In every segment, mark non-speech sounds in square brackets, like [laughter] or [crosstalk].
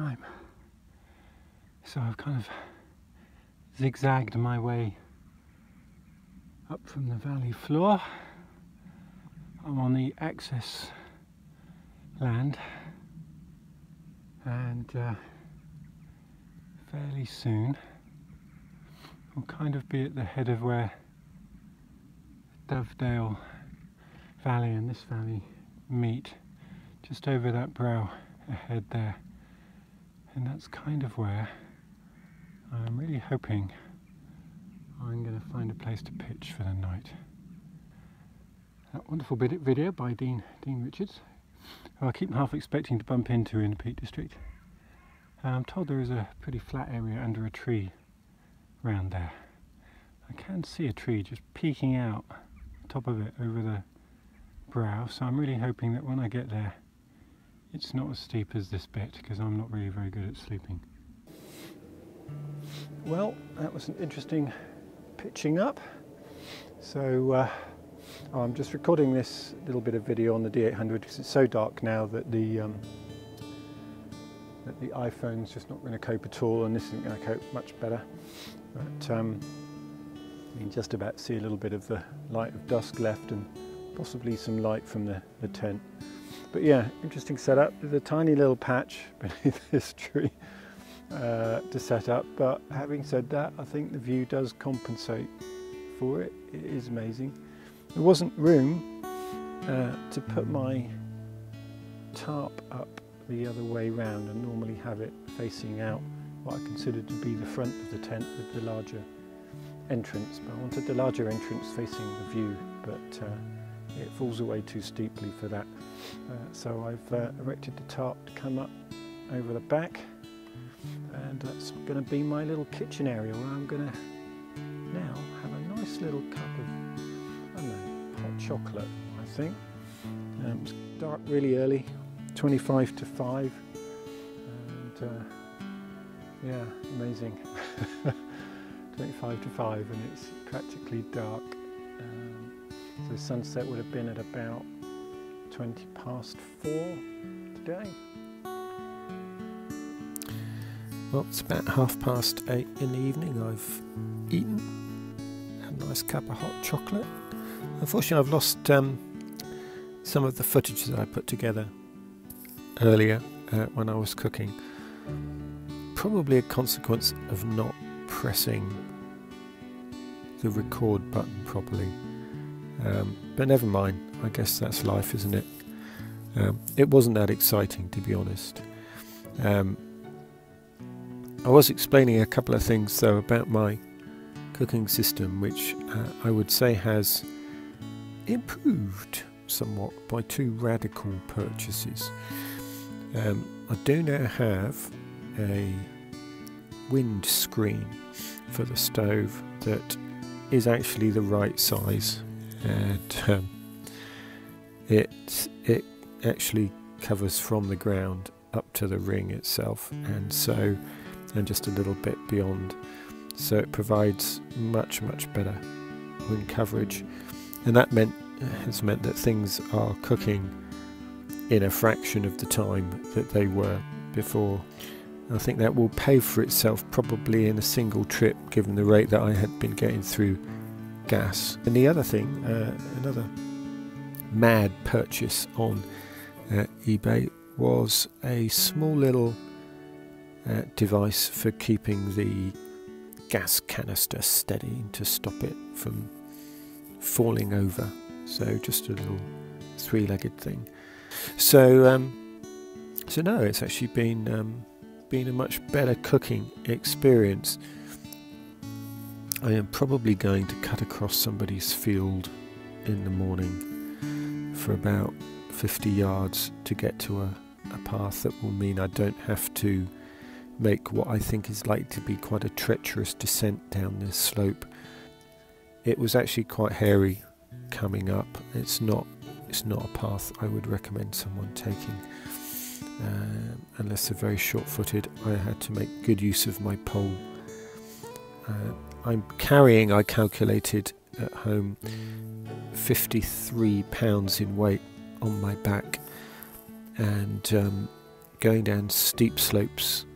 Climb. So I've kind of zigzagged my way up from the valley floor. I'm on the access land and uh, fairly soon will kind of be at the head of where Dovedale Valley and this valley meet, just over that brow ahead there. And that's kind of where I'm really hoping I'm going to find a place to pitch for the night. That wonderful video by Dean, Dean Richards, who I keep half expecting to bump into in the Peak District. I'm told there is a pretty flat area under a tree around there. I can see a tree just peeking out top of it over the brow so I'm really hoping that when I get there it's not as steep as this bit because I'm not really very good at sleeping. Well that was an interesting pitching up so uh, I'm just recording this little bit of video on the D800 because it's so dark now that the um, that the iPhone's just not going to cope at all and this isn't going to cope much better. But um, you can just about see a little bit of the light of dusk left and possibly some light from the, the tent. But yeah, interesting setup. There's a tiny little patch [laughs] beneath this tree uh, to set up. But having said that, I think the view does compensate for it. It is amazing. There wasn't room uh, to put my tarp up the other way round and normally have it facing out what I consider to be the front of the tent with the larger entrance but I wanted the larger entrance facing the view but uh, it falls away too steeply for that so I've uh, erected the tarp to come up over the back and that's going to be my little kitchen area where I'm going to now have a nice little cup of know, hot chocolate I think. Um, it's dark really early 25 to 5 and uh, yeah amazing. [laughs] 25 to 5 and it's practically dark. Um, so sunset would have been at about 20 past 4 today well it's about half past 8 in the evening I've eaten a nice cup of hot chocolate unfortunately I've lost um, some of the footage that I put together earlier uh, when I was cooking. Probably a consequence of not pressing the record button properly. Um, but never mind, I guess that's life, isn't it? Um, it wasn't that exciting, to be honest. Um, I was explaining a couple of things, though, about my cooking system, which uh, I would say has improved somewhat by two radical purchases. Um, I do now have a wind screen for the stove that is actually the right size and um, it it actually covers from the ground up to the ring itself and so and just a little bit beyond so it provides much much better wind coverage and that meant has meant that things are cooking in a fraction of the time that they were before. I think that will pay for itself probably in a single trip given the rate that I had been getting through gas. And the other thing, uh, another mad purchase on uh, eBay was a small little uh, device for keeping the gas canister steady to stop it from falling over. So just a little three-legged thing. So, um, so no, it's actually been um, been a much better cooking experience. I am probably going to cut across somebody's field in the morning for about 50 yards to get to a, a path that will mean I don't have to make what I think is likely to be quite a treacherous descent down this slope. It was actually quite hairy coming up. It's not it's not a path I would recommend someone taking. Uh, unless they're very short-footed, I had to make good use of my pole. Uh, I'm carrying, I calculated at home, 53 pounds in weight on my back, and um, going down steep slopes,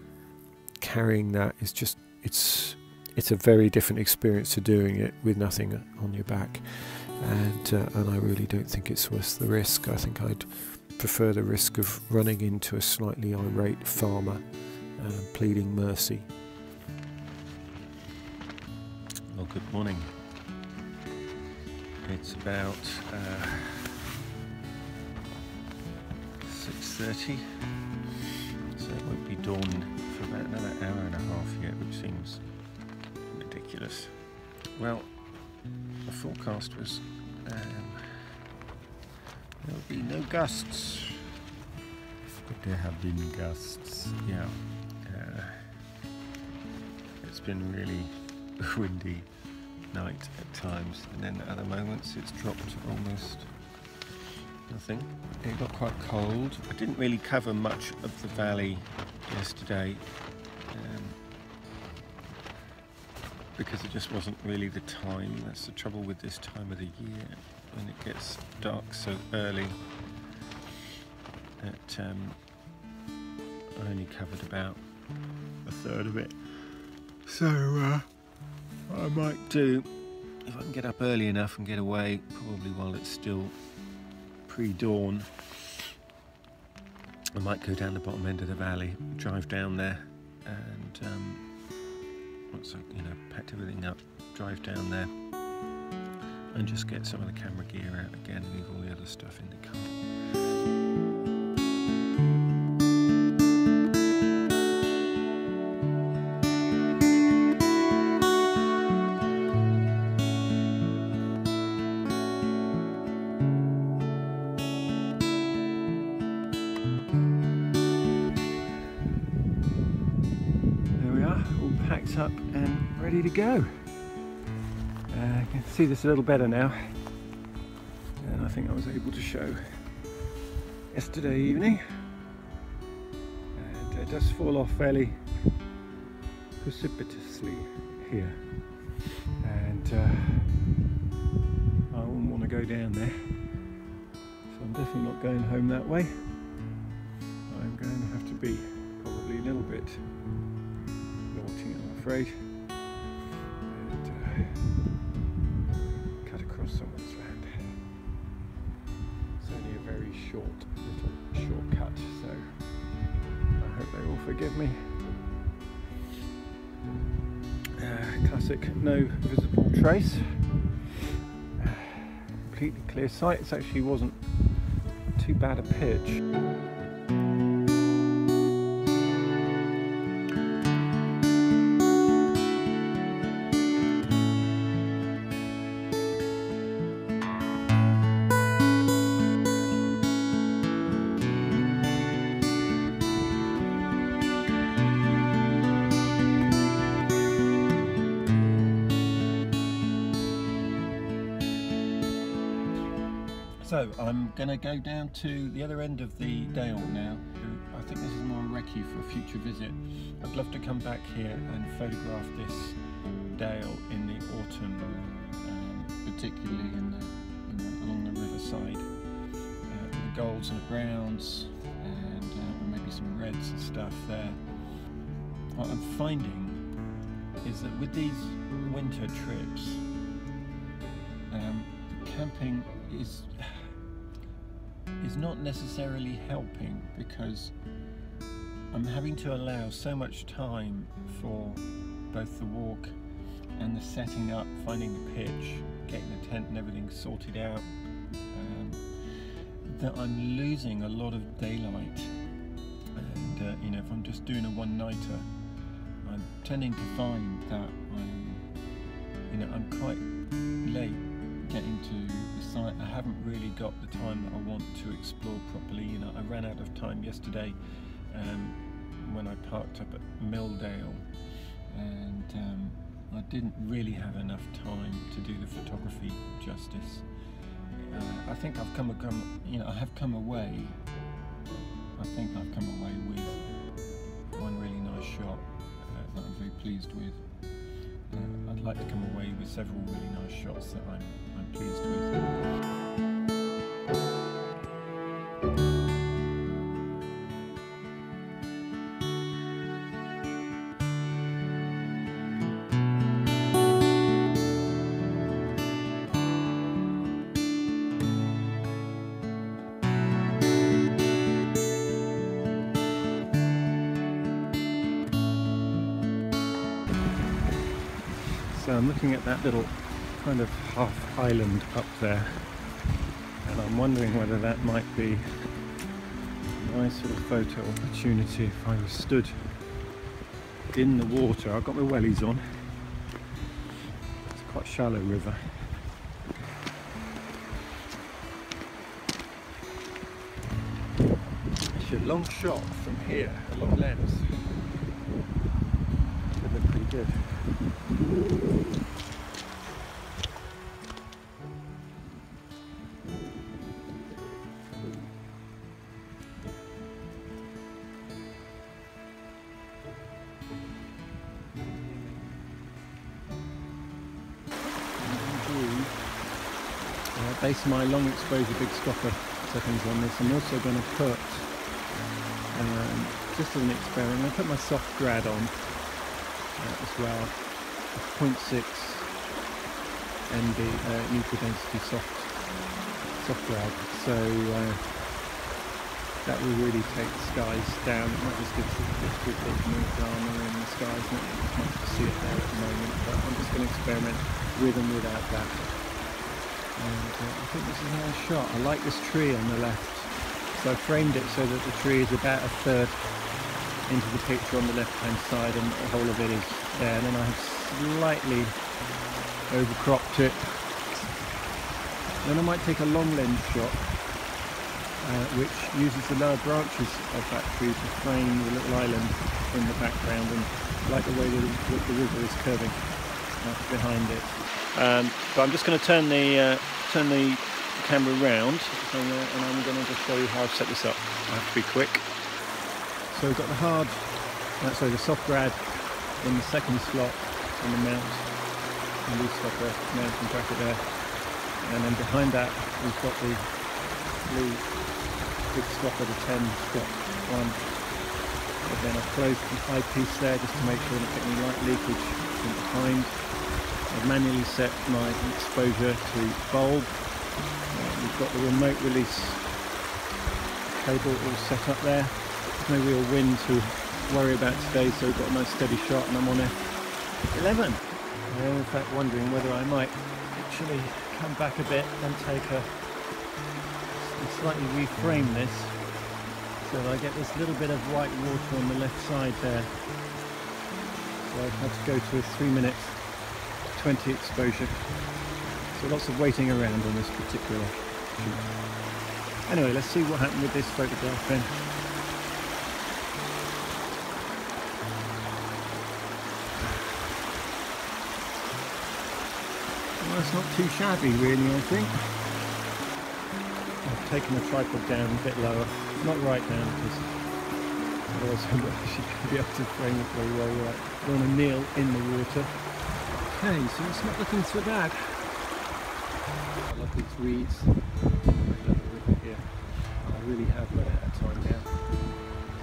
carrying that is just it's it's a very different experience to doing it with nothing on your back, and uh, and I really don't think it's worth the risk. I think I'd prefer the risk of running into a slightly irate farmer uh, pleading mercy. Well, good morning. It's about uh, 6.30, so it won't be dawn for about another hour and a half yet, which seems ridiculous. Well, the forecast was um, there'll be no gusts, but there have been gusts, yeah. Uh, it's been really [laughs] windy night at times, and then at other moments it's dropped almost nothing. It got quite cold. I didn't really cover much of the valley yesterday um, because it just wasn't really the time. That's the trouble with this time of the year when it gets dark so early. That um, I only covered about a third of it. So. Uh, I might do, if I can get up early enough and get away, probably while it's still pre-dawn, I might go down the bottom end of the valley, drive down there, and um, once I, you know, packed everything up, drive down there, and just get some of the camera gear out again, leave all the other stuff in the car. Up and ready to go. Uh, I can see this a little better now and I think I was able to show yesterday evening. And it does fall off fairly precipitously here and uh, I wouldn't want to go down there so I'm definitely not going home that way. I'm going to have to be probably a little bit afraid. And uh, cut across someone's land. It's only a very short little shortcut, so I hope they all forgive me. Uh, classic no visible trace. Uh, completely clear sight. It actually wasn't too bad a pitch. So I'm going to go down to the other end of the dale now. I think this is more a recce for a future visit. I'd love to come back here and photograph this dale in the autumn, um, particularly in the, in the, along the riverside. Uh, the golds and the browns and uh, maybe some reds and stuff there. What I'm finding is that with these winter trips, um, camping is is not necessarily helping because I'm having to allow so much time for both the walk and the setting up, finding the pitch, getting the tent and everything sorted out, um, that I'm losing a lot of daylight. And uh, you know, if I'm just doing a one-nighter, I'm tending to find that I'm, you know, I'm quite late getting to the site. I haven't really got the time that I want to explore properly. You know, I ran out of time yesterday um, when I parked up at Milldale, and um, I didn't really have enough time to do the photography justice. Uh, I think I've come, come, you know, I have come away. I think I've come away with one really nice shot uh, that I'm very pleased with. Uh, I'd like to come away with several really nice shots that I'm pleased with. So I'm looking at that little kind of half island up there and I'm wondering whether that might be a nice little photo opportunity if I was stood in the water. I've got my wellies on. It's quite shallow river. It's a long shot from here, a long lens. Should look pretty good. Uh, base my long exposure big stopper settings on this. I'm also going to put, um, just as an experiment, I'm going to put my soft grad on uh, as well. 0.6 ND uh, neutral density soft soft grad. So uh, that will really take the skies down. It might just give us a good bit more drama in the skies. Not much to see it there at the moment, but I'm just going to experiment with and without that. And uh, I think this is a nice shot. I like this tree on the left. So I framed it so that the tree is about a third into the picture on the left hand side and the whole of it is there. And then I have slightly overcropped it. Then I might take a long lens shot uh, which uses the lower branches of that tree to frame the little island in the background and like the way the, the river is curving uh, behind it. Um, but I'm just going to turn the uh, turn the camera around and, uh, and I'm going to just show you how I've set this up. I have to be quick. So we've got the hard, uh, sorry, the soft grad in the second slot on the mount and we stop the mounting bracket there. And then behind that we've got the blue big stopper, the 10 stop one. And then I've closed the eyepiece there just to make sure getting any light leakage from behind. Manually set my exposure to bulb. Uh, we've got the remote release cable all set up there. There's no real wind to worry about today, so we've got a nice steady shot and I'm on F11. I'm in fact wondering whether I might actually come back a bit and take a and slightly reframe this so that I get this little bit of white water on the left side there. So I've had to go to a 3 minute 20 exposure. So lots of waiting around on this particular shoot. Anyway, let's see what happened with this photograph then. Well, that's not too shabby really, I think. I've taken the tripod down a bit lower, not right down because otherwise [laughs] I won't actually going to be able to frame it very well right. I want to kneel in the water. Okay, so it's not looking so bad. I love these reeds. I love the river here. I really have run out of time now.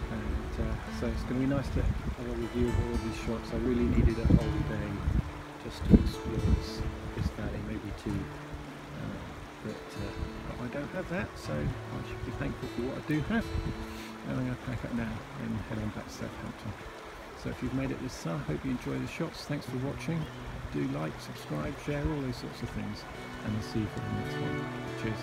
And uh, so it's going to be nice to have a review of all of these shots. I really needed a whole day just to explore this, this valley, maybe two. Uh, but, uh, but I don't have that, so I should be thankful for what I do have. And I'm going to pack up now and head on back to Southampton. So if you've made it this far, hope you enjoy the shots. Thanks for watching do like, subscribe, share, all those sorts of things. And I'll see you for the next one. Cheers.